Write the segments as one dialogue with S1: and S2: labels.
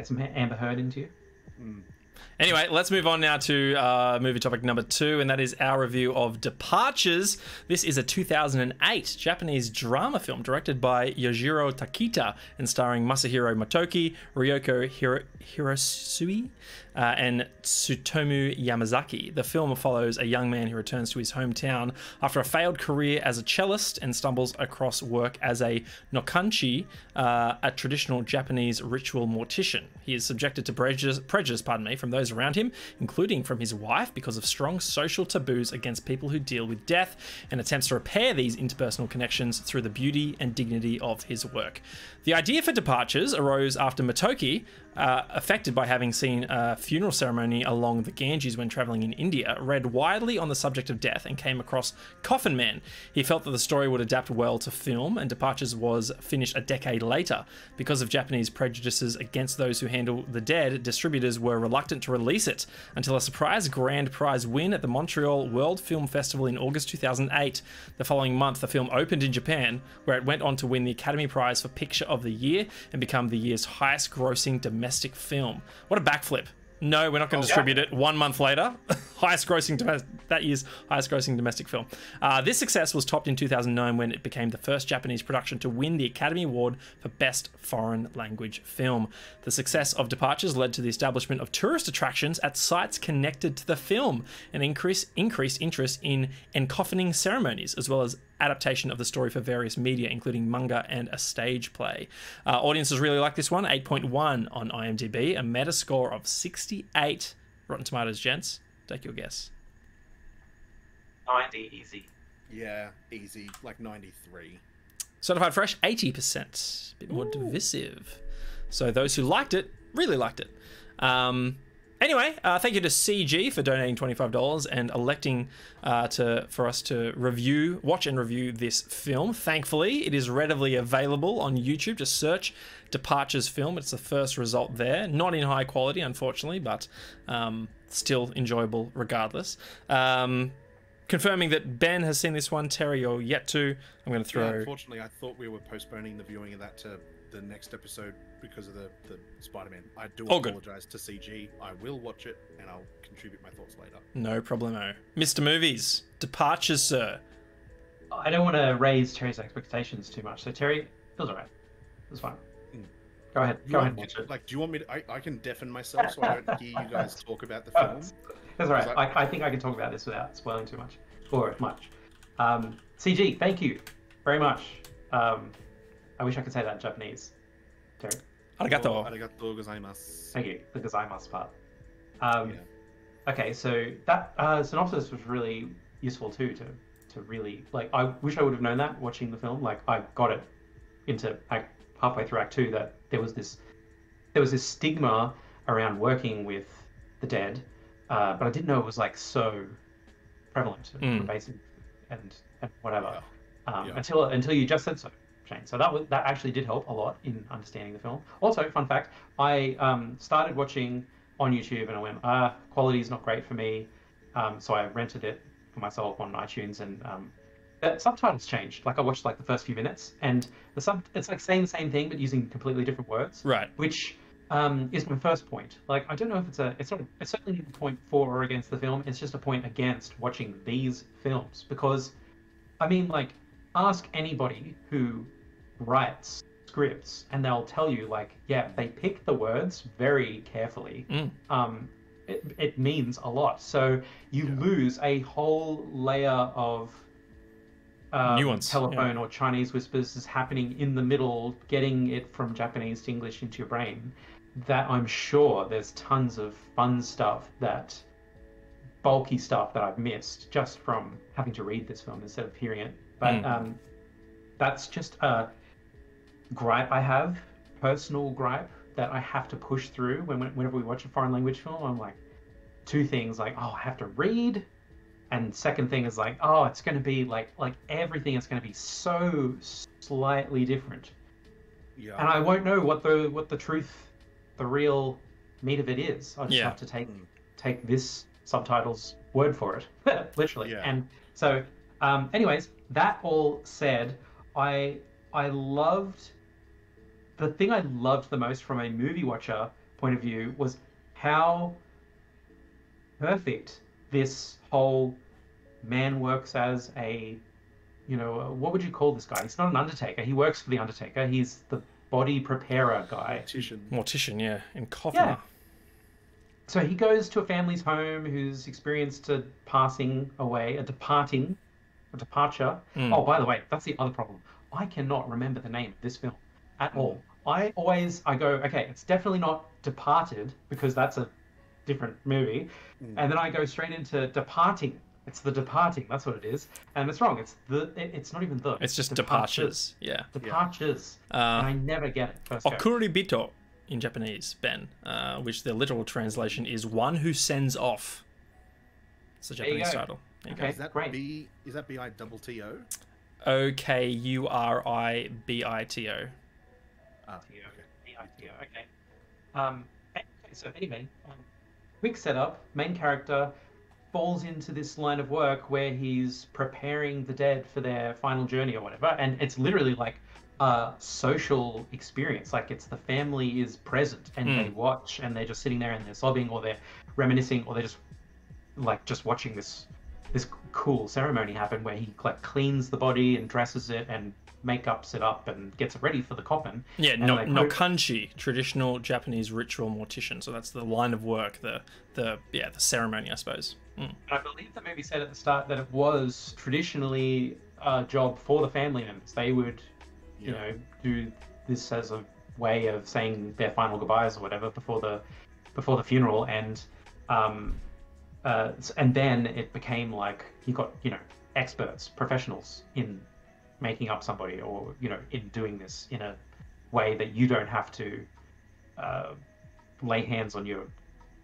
S1: get some Amber Heard into you. Hmm.
S2: Anyway, let's move on now to uh, movie topic number two, and that is our review of Departures. This is a 2008 Japanese drama film directed by Yojiro Takita and starring Masahiro Motoki, Ryoko Hiro- Hirosue, uh, and Tsutomu Yamazaki. The film follows a young man who returns to his hometown after a failed career as a cellist and stumbles across work as a nokanshi, uh, a traditional Japanese ritual mortician. He is subjected to prejudice, prejudice pardon me, from those around him, including from his wife, because of strong social taboos against people who deal with death, and attempts to repair these interpersonal connections through the beauty and dignity of his work. The idea for Departures arose after Motoki, uh, affected by having seen a funeral ceremony along the Ganges when traveling in India, read widely on the subject of death and came across Coffin Man. He felt that the story would adapt well to film, and Departures was finished a decade later. Because of Japanese prejudices against those who handle the dead, distributors were reluctant to release it until a surprise grand prize win at the Montreal World Film Festival in August 2008. The following month, the film opened in Japan, where it went on to win the Academy Prize for Picture of the Year and become the year's highest grossing domestic film. What a backflip! No, we're not going to oh, distribute it. One month later, highest grossing domestic, that year's highest grossing domestic film. Uh, this success was topped in 2009 when it became the first Japanese production to win the Academy Award for Best Foreign Language Film. The success of Departures led to the establishment of tourist attractions at sites connected to the film and increase, increased interest in encoffining ceremonies, as well as adaptation of the story for various media, including manga and a stage play. Uh, audiences really like this one 8.1 on IMDb, a meta score of 68. Rotten Tomatoes, gents. Take your guess.
S1: 90 easy.
S3: Yeah, easy, like 93.
S2: Certified Fresh, 80%. A bit more divisive. So those who liked it really liked it. Um, anyway, uh, thank you to CG for donating $25 and electing uh, to for us to review, watch and review this film. Thankfully, it is readily available on YouTube. Just search Departures Film. It's the first result there. Not in high quality, unfortunately, but um, still enjoyable regardless. Um, confirming that Ben has seen this one, Terry, or yet to. I'm going to
S3: Yeah,
S2: throw.
S3: unfortunately, I thought we were postponing the viewing of that to the next episode because of the, the Spider-Man. I do
S2: All good.
S3: apologize to CG. I will watch it and I'll contribute my thoughts later.
S2: No problemo. Mr. Movies, Departures, sir.
S1: I don't want to raise Terry's expectations too much. So Terry, feels alright. It's fine.
S3: Mm.
S1: Go ahead.
S3: You
S1: Go ahead.
S3: me-
S1: Watch it.
S3: Like, do you want me to? I, I can deafen myself so I don't hear you guys talk about the
S1: Oh,
S3: film.
S1: That's all right.
S3: Is that-
S1: I, I think I can talk about this without spoiling too much or much. Um, CG, thank you very much. Um, I wish I could say that in Japanese. Terry,
S2: Arigato.
S3: Arigatou gozaimasu.
S1: thank you. The gozaimasu part. Um,
S3: Yeah.
S1: Okay, so that uh, synopsis was really useful too to to really like. I wish I would have known that watching the film. Like I got it into act, halfway through Act Two that there was this there was this stigma around working with the dead, uh, but I didn't know it was like so prevalent and
S2: Mm.
S1: pervasive and and whatever um,
S3: Yeah.
S1: until until you just said so. Shane. So that was that actually did help a lot in understanding the film. Also, fun fact: I um, started watching on YouTube and I went, ah, quality is not great for me. Um, so I rented it for myself on iTunes and um, the subtitles changed. Like I watched like the first few minutes and the sub it's like saying the same thing but using completely different words,
S2: Right.
S1: which um, is my first point. Like I don't know if it's a it's not it's certainly not a point for or against the film. It's just a point against watching these films because I mean like ask anybody who writes scripts and they'll tell you like yeah they pick the words very carefully
S2: Mm.
S1: um it, it means a lot so you
S3: Yeah.
S1: lose a whole layer of um,
S2: Nuance,
S1: telephone or chinese whispers is happening in the middle getting it from japanese to english into your brain that i'm sure there's tons of fun stuff that bulky stuff that i've missed just from having to read this film instead of hearing it but
S2: Mm.
S1: um that's just a gripe I have, personal gripe that I have to push through when whenever we watch a foreign language film. I'm like, two things like, oh, I have to read, and second thing is like, oh, it's going to be like like everything is going to be so slightly different,
S3: Yeah.
S1: and I won't know what the what the truth, the real meat of it is. I just
S2: Yeah.
S1: have to take
S3: Mm.
S1: take this subtitles word for it, literally.
S3: Yeah.
S1: And so, um, anyways, that all said, I I loved the thing I loved the most from a movie watcher point of view was how perfect this whole man works as a you know uh, what would you call this guy he's not an undertaker he works for the undertaker he's the body preparer guy
S3: Mortician.
S2: Mortician, yeah, in Coffin.
S1: Yeah. so he goes to a family's home who's experienced a passing away a departing a departure
S2: Mm.
S1: oh by the way that's the other problem i cannot remember the name of this film at all i always i go okay it's definitely not departed because that's a different movie
S3: Mm.
S1: and then i go straight into departing it's the departing that's what it is and it's wrong it's the it- it's not even the
S2: It's just
S1: departures
S2: departures. Yeah.
S1: departures
S2: Uh,
S1: and i never get it first go.
S2: Okuribito in Japanese, Ben, uh, which the literal translation is one who sends off. It's the
S1: There you
S2: Japanese
S1: go.
S2: title. There you
S1: Okay.
S3: Is that
S1: great.
S3: B? Is that B I double T O?
S2: go. O K U R I B I T O.
S3: Ah, okay.
S1: the idea, okay. Um, okay, so anyway, um, quick setup. Main character falls into this line of work where he's preparing the dead for their final journey or whatever, and it's literally like a social experience. Like it's the family is present and they hmm. watch and they're just sitting there and they're sobbing or they're reminiscing or they're just like just watching this this cool ceremony happen where he like cleans the body and dresses it and makeups it up and gets it ready for the coffin.
S2: Yeah, no,
S1: they
S2: no
S1: put-
S2: traditional Japanese ritual mortician. So that's the line of work, the the yeah, the ceremony, I suppose. Mm.
S1: I believe the movie said at the start that it was traditionally a job for the family members. They would, you
S3: Yeah.
S1: know, do this as a way of saying their final goodbyes or whatever before the before the funeral, and um, uh, and then it became like you got you know experts, professionals in making up somebody or you know in doing this in a way that you don't have to uh, lay hands on your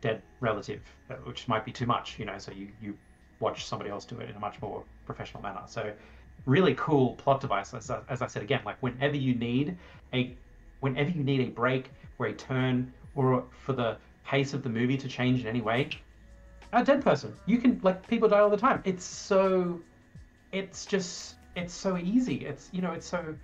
S1: dead relative, uh, which might be too much, you know. So you you watch somebody else do it in a much more professional manner. So really cool plot device. As I, as I said again, like whenever you need a whenever you need a break or a turn or for the pace of the movie to change in any way, a dead person. You can like people die all the time. It's so it's just it's so easy. It's you know it's so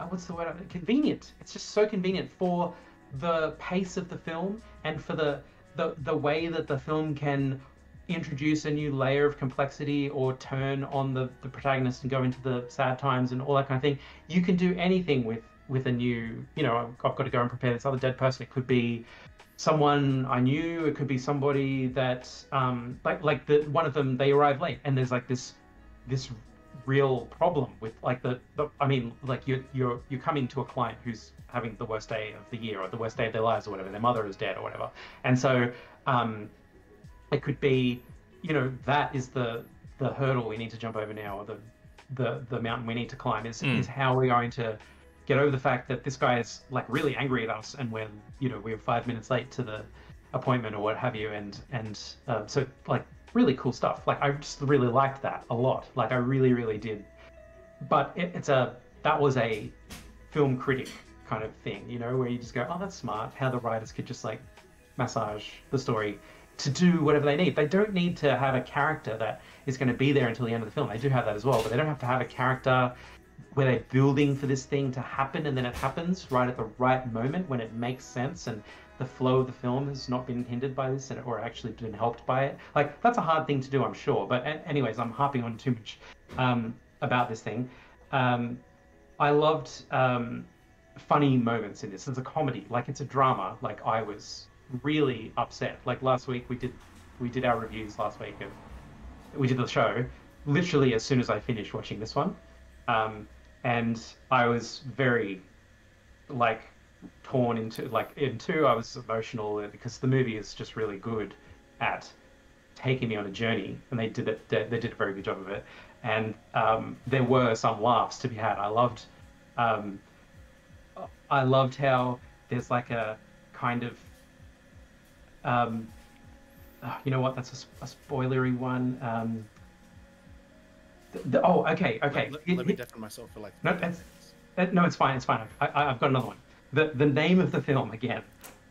S1: uh, what's the word? Convenient. It's just so convenient for the pace of the film and for the the the way that the film can introduce a new layer of complexity or turn on the the protagonist and go into the sad times and all that kind of thing. You can do anything with with a new. You know, I've, I've got to go and prepare this other dead person. It could be someone I knew. It could be somebody that um like like the one of them they arrive late and there's like this this real problem with like the, the I mean like you're you're you're coming to a client who's having the worst day of the year or the worst day of their lives or whatever their mother is dead or whatever and so um it could be you know that is the the hurdle we need to jump over now or the the the mountain we need to climb is
S2: Mm.
S1: is how we're going to get over the fact that this guy is like really angry at us and we're you know we're five minutes late to the appointment or what have you and and uh, so like really cool stuff. Like i just really liked that a lot. Like i really really did. But it, it's a that was a film critic kind of thing you know where you just go oh that's smart. How the writers could just like massage the story to do whatever they need. They don't need to have a character that is going to be there until the end of the film. They do have that as well but they don't have to have a character where they're building for this thing to happen and then it happens right at the right moment when it makes sense and the flow of the film has not been hindered by this and or actually been helped by it. Like that's a hard thing to do i'm sure but anyways i'm harping on too much um, about this thing. Um, i loved um, funny moments in this. It's a comedy like it's a drama. Like i was really upset. Like last week we did we did our reviews last week of we did the show literally as soon as i finished watching this one. Um, and I was very like torn into like in two I was emotional because the movie is just really good at taking me on a journey and they did it they, they did a very good job of it and um, there were some laughs to be had I loved um, I loved how there's like a kind of um, uh, you know what that's a spoilery one um, the, the, oh okay okay
S3: Let,
S1: It-
S3: let me deafen myself for like.
S1: No,
S3: minutes.
S1: uh, no, it's fine. It's fine. I, I, I've got another one. The the name of the film again,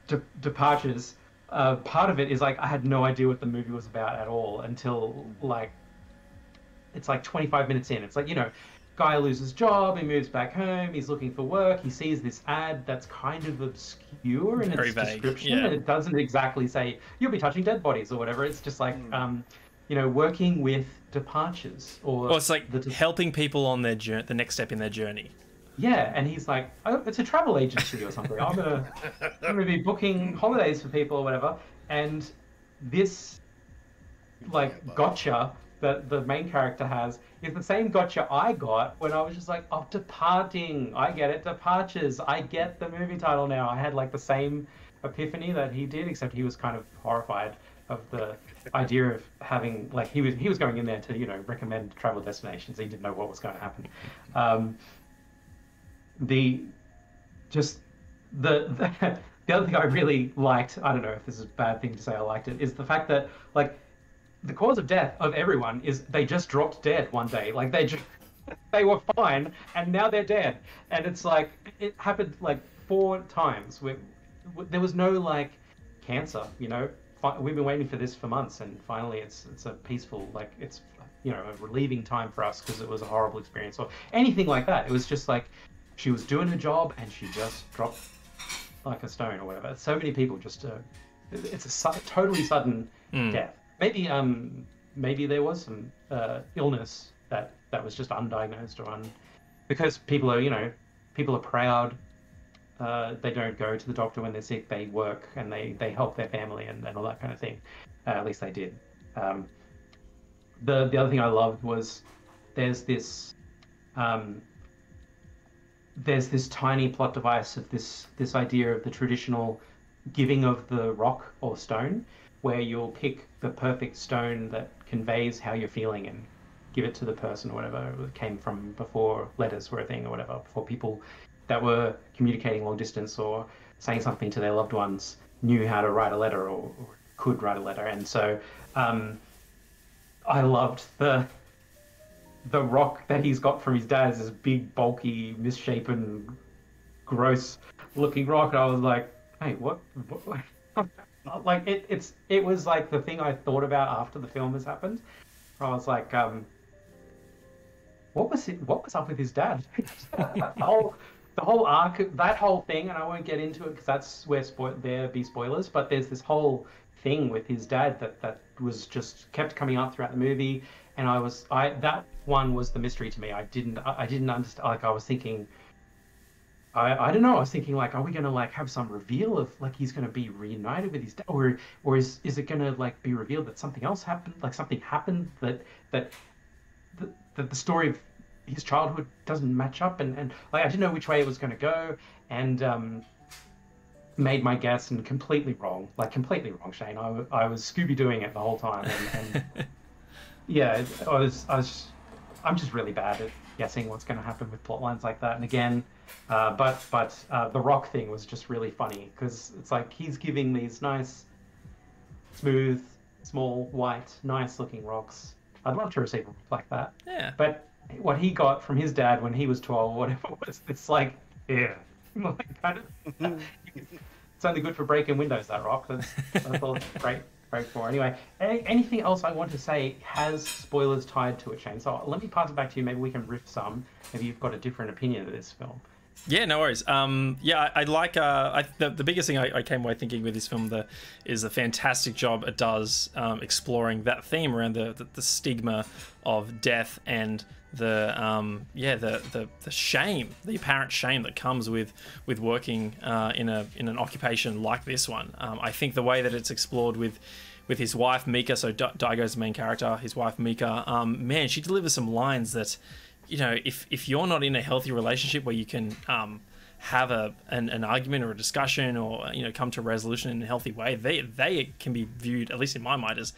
S1: De- Departures. Uh, part of it is like I had no idea what the movie was about at all until like it's like 25 minutes in. It's like you know, guy loses job, he moves back home, he's looking for work, he sees this ad that's kind of obscure in
S2: Very
S1: its
S2: vague,
S1: description.
S2: yeah.
S1: It doesn't exactly say you'll be touching dead bodies or whatever. It's just like
S3: Hmm.
S1: um, you know, working with departures or
S2: Well, it's like
S1: the de-
S2: helping people on their journey, the next step in their journey.
S1: Yeah, and he's like, oh, it's a travel agency or something. I'm gonna, I'm gonna be booking holidays for people or whatever. And this, like, gotcha that the main character has is the same gotcha I got when I was just like, oh, departing. I get it, departures. I get the movie title now. I had like the same epiphany that he did, except he was kind of horrified of the idea of having like he was he was going in there to you know recommend travel destinations. He didn't know what was going to happen. Um, the just the, the the other thing I really liked, I don't know if this is a bad thing to say I liked it, is the fact that like the cause of death of everyone is they just dropped dead one day. Like they just they were fine and now they're dead. And it's like it happened like four times. Where, there was no like cancer, you know. We've been waiting for this for months, and finally, it's it's a peaceful, like it's you know a relieving time for us because it was a horrible experience or anything like that. It was just like she was doing her job and she just dropped like a stone or whatever. So many people just uh, it's a su- totally sudden death. Maybe um maybe there was some uh, illness that that was just undiagnosed or un because people are you know people are proud. Uh, they don't go to the doctor when they're sick. They work and they, they help their family and, and all that kind of thing. Uh, at least they did. Um, the the other thing I loved was there's this um, there's this tiny plot device of this this idea of the traditional giving of the rock or stone, where you'll pick the perfect stone that conveys how you're feeling and give it to the person or whatever. It came from before letters were a thing or whatever, before people that were communicating long distance or saying something to their loved ones knew how to write a letter or, or could write a letter. And so um, I loved the the rock that he's got from his dad is this big, bulky, misshapen, gross looking rock. And I was like, hey, what? what? like it, it's it was like the thing I thought about after the film has happened. I was like, um, what was it? What was up with his dad? the whole the whole arc, that whole thing, and I won't get into it because that's where spoil there be spoilers. But there's this whole thing with his dad that that was just kept coming up throughout the movie, and I was I that one was the mystery to me. I didn't I, I didn't understand. Like I was thinking. I, I don't know. I was thinking like, are we gonna like have some reveal of like he's gonna be reunited with his dad, or or is is it gonna like be revealed that something else happened, like something happened that that the, the, the story of his childhood doesn't match up and, and like I didn't know which way it was to go and um, made my guess and completely wrong like completely wrong Shane I, I was Scooby doing it the whole time and yeah it- I was I was I'm just really bad at guessing what's going to happen with plot lines like that and again uh, but but uh, the rock thing was just really funny because it's like he's giving these nice smooth small white nice looking rocks I'd love to receive a rock like that
S2: Yeah.
S1: but what he got from his dad when he was 12 or whatever was this like, yeah. like, kind of, it's only good for breaking windows, that rock. That's, that's all great, great for. Anyway, anything else I want to say has spoilers tied to it, Shane. So let me pass it back to you. Maybe we can riff some. Maybe you've got a different opinion of this film.
S2: Yeah, no worries. Um, yeah, I, I like. Uh, I, the, the biggest thing I, I came away thinking with this film the, is the fantastic job it does um, exploring that theme around the, the, the stigma of death and the um, yeah the, the the shame, the apparent shame that comes with with working uh, in a in an occupation like this one. Um, I think the way that it's explored with with his wife Mika, so Di- Daigo's the main character, his wife Mika, um, man, she delivers some lines that you know, if if you're not in a healthy relationship where you can um, have a an, an argument or a discussion or you know come to a resolution in a healthy way, they they can be viewed, at least in my mind, as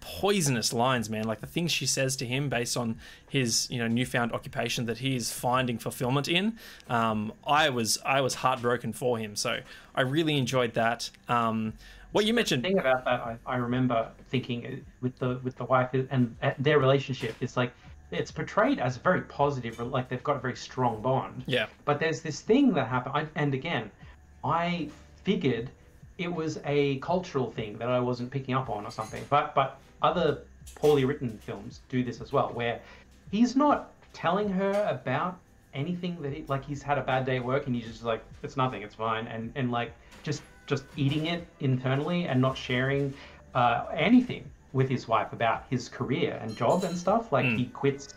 S2: poisonous lines, man. Like the things she says to him based on his you know newfound occupation that he is finding fulfillment in. Um, I was I was heartbroken for him, so I really enjoyed that. Um, what you mentioned, The
S1: thing about that, I, I remember thinking uh, with the with the wife and their relationship it's like it's portrayed as very positive, like they've got a very strong bond.
S2: yeah,
S1: But there's this thing that happened, I, and again, I figured it was a cultural thing that I wasn't picking up on or something. But but other poorly written films do this as well, where he's not telling her about anything that he like he's had a bad day at work and he's just like it's nothing it's fine and and like just just eating it internally and not sharing uh, anything with his wife about his career and job and stuff like
S2: Mm.
S1: he quits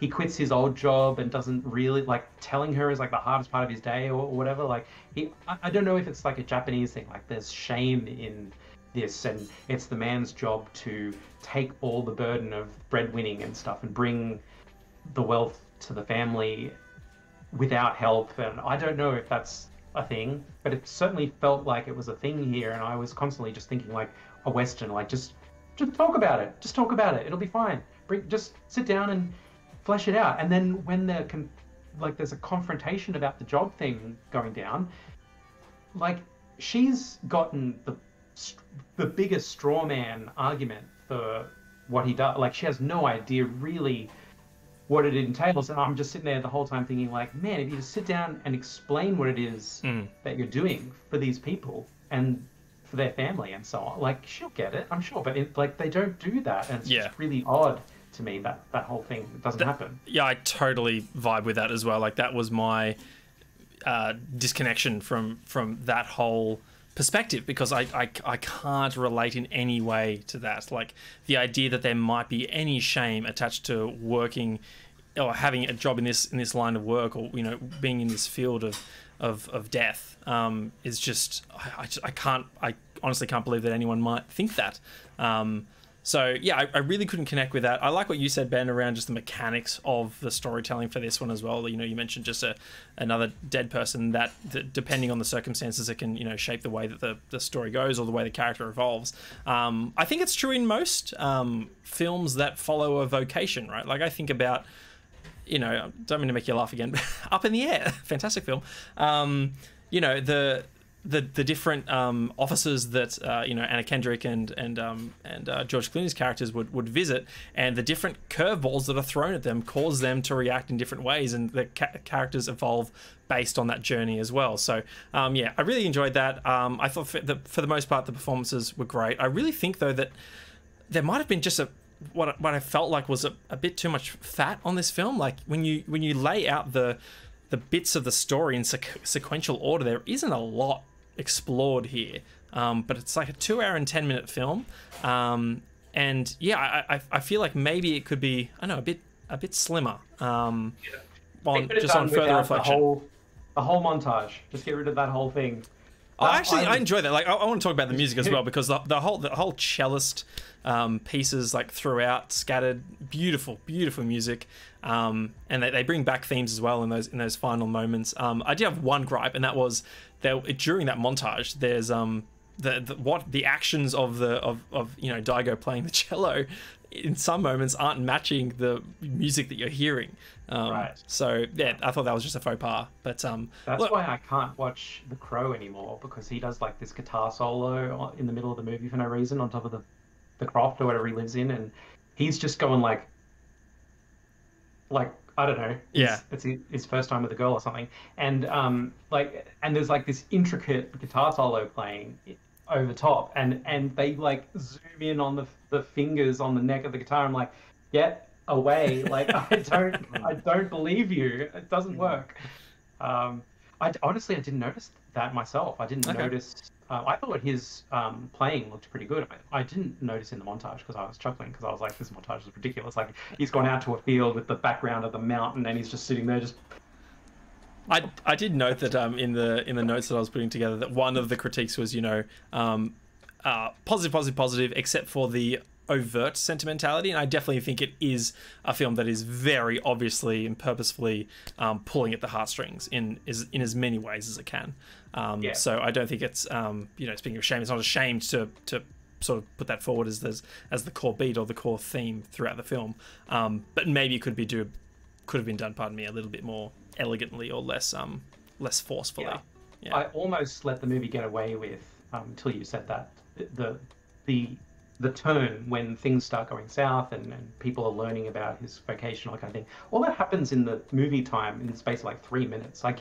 S1: he quits his old job and doesn't really like telling her is like the hardest part of his day or, or whatever like he I, I don't know if it's like a japanese thing like there's shame in this and it's the man's job to take all the burden of breadwinning and stuff and bring the wealth to the family without help. And i don't know if that's a thing but it certainly felt like it was a thing here and i was constantly just thinking like a western like just just talk about it just talk about it it'll be fine. Bring, just sit down and flesh it out. And then when the con- like there's a confrontation about the job thing going down like she's gotten the the biggest straw man argument for what he does like she has no idea really what it entails and i'm just sitting there the whole time thinking like man if you just sit down and explain what it is
S2: Mm.
S1: that you're doing for these people and for their family and so on like she'll get it i'm sure but it, like they don't do that and it's
S2: Yeah.
S1: just really odd to me that that whole thing doesn't happen
S2: yeah, I totally vibe with that as well. Like that was my uh, disconnection from from that whole perspective because I, I I can't relate in any way to that. Like the idea that there might be any shame attached to working or having a job in this in this line of work or you know being in this field of of, of death um, is just I, I, I can't I honestly can't believe that anyone might think that. Um, so yeah, I, I really couldn't connect with that. I like what you said, Ben, around just the mechanics of the storytelling for this one as well. You know, you mentioned just a another dead person that, that depending on the circumstances, it can you know shape the way that the, the story goes or the way the character evolves. Um, I think it's true in most um, films that follow a vocation, right? Like I think about you know, don't mean to make you laugh again, but Up in the Air, fantastic film. Um, you know, the the the different um, offices that uh, you know Anna Kendrick and and um, and uh, George Clooney's characters would, would visit, and the different curveballs that are thrown at them cause them to react in different ways, and the ca- characters evolve based on that journey as well. So um, yeah, I really enjoyed that. Um, I thought for the, for the most part the performances were great. I really think though that there might have been just a what what I felt like was a, a bit too much fat on this film. Like when you when you lay out the the bits of the story in sequ- sequential order, there isn't a lot explored here. Um, but it's like a two hour and ten minute film, um, and yeah, I, I I feel like maybe it could be I don't know a bit a bit slimmer. Um,
S1: They
S2: on just on further reflection.
S1: The whole, the whole montage. Just get rid of that whole thing.
S2: Oh, actually, I
S1: I-
S2: enjoy that. Like, I, I want to talk about the music as well because the, the whole the whole cellist um, pieces like throughout, scattered, beautiful, beautiful music, um, and they, they bring back themes as well in those in those final moments. Um, I do have one gripe, and that was there during that montage. There's um the, the what the actions of the of of you know Daigo playing the cello in some moments aren't matching the music that you're hearing. Um,
S1: Right.
S2: So yeah, I thought that was just a faux pas. But um,
S1: That's
S2: look-
S1: why I can't watch The Crow anymore because he does like this guitar solo in the middle of the movie for no reason on top of the the croft or whatever he lives in, and he's just going like, like I don't know,
S2: Yeah.
S1: it's his, his first time with a girl or something, and um like and there's like this intricate guitar solo playing over top, and and they like zoom in on the the fingers on the neck of the guitar. I'm like, get away! Like I don't I don't believe you. It doesn't work. Um, I honestly I didn't notice that myself. I didn't
S2: Okay.
S1: notice. Uh, I thought his um, playing looked pretty good. I, I didn't notice in the montage because I was chuckling because I was like, this montage is ridiculous. Like he's gone out to a field with the background of the mountain and he's just sitting there just
S2: I, I did note that um, in the in the notes that I was putting together that one of the critiques was you know um, uh, positive positive positive except for the overt sentimentality and I definitely think it is a film that is very obviously and purposefully um, pulling at the heartstrings in is in as many ways as it can. Um,
S1: Yeah.
S2: so I don't think it's um, you know speaking of shame it's not ashamed to to sort of put that forward as as, as the core beat or the core theme throughout the film. Um, but maybe it could be do could have been done pardon me a little bit more elegantly or less um less forcefully.
S1: Yeah.
S2: yeah.
S1: I almost let the movie get away with um, until you said that. The the the turn when things start going south and, and people are learning about his vocation, all kind of thing. All that happens in the movie time in the space of like three minutes. Like,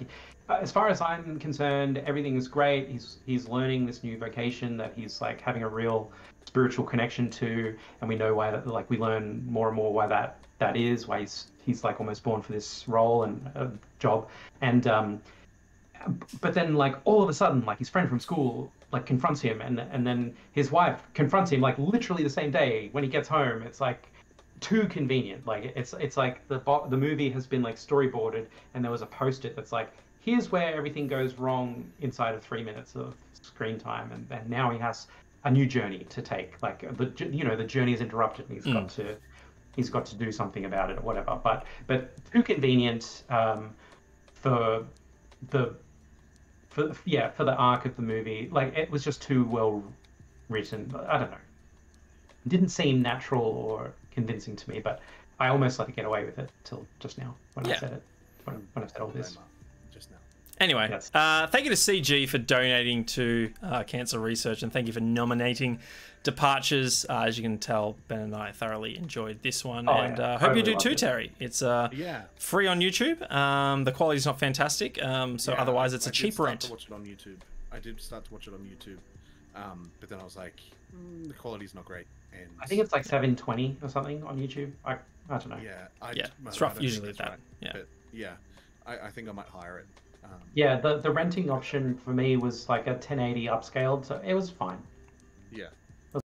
S1: uh, as far as I'm concerned, everything is great. He's he's learning this new vocation that he's like having a real spiritual connection to, and we know why that. Like, we learn more and more why that that is. Why he's he's like almost born for this role and uh, job, and um, but then like all of a sudden like his friend from school like confronts him and and then his wife confronts him like literally the same day when he gets home. It's like too convenient. Like it's it's like the bo- the movie has been like storyboarded and there was a post-it that's like here's where everything goes wrong inside of three minutes of screen time and, and now he has a new journey to take. Like the you know the journey is interrupted and he's got to he's got to do something about it or whatever. But but too convenient um, for the for yeah for the arc of the movie like it was just too well written i don't know it didn't seem natural or convincing to me but i almost let it get away with it till just now when
S2: Yeah.
S1: i said it when, when i said all this
S3: Dilemma, Just now.
S2: Anyway,
S1: Yes.
S2: uh, thank you to CG for donating to uh, cancer research, and thank you for nominating Departures. Uh, as you can tell, Ben and I thoroughly enjoyed this one,
S1: Oh,
S2: and
S1: yeah.
S2: uh, hope
S1: I
S2: you do too,
S1: it.
S2: Terry. It's uh,
S3: Yeah.
S2: free on YouTube. Um, the quality's not fantastic, um, so
S3: Yeah,
S2: otherwise
S3: I-
S2: it's a
S3: I did
S2: cheap
S3: start
S2: rent.
S3: To watch it on YouTube. I did start to watch it on YouTube, um, but then I was like, mm, the quality's not great. And
S1: i think it's like 720 or something on youtube i, I don't know
S3: yeah, I,
S2: Yeah, it's rough usually
S3: that's
S2: that,
S3: right,
S2: yeah.
S3: But yeah, I, I think I might hire it. Um,
S1: Yeah, the the renting option for me was like a 1080 upscaled, so it was fine.
S3: yeah,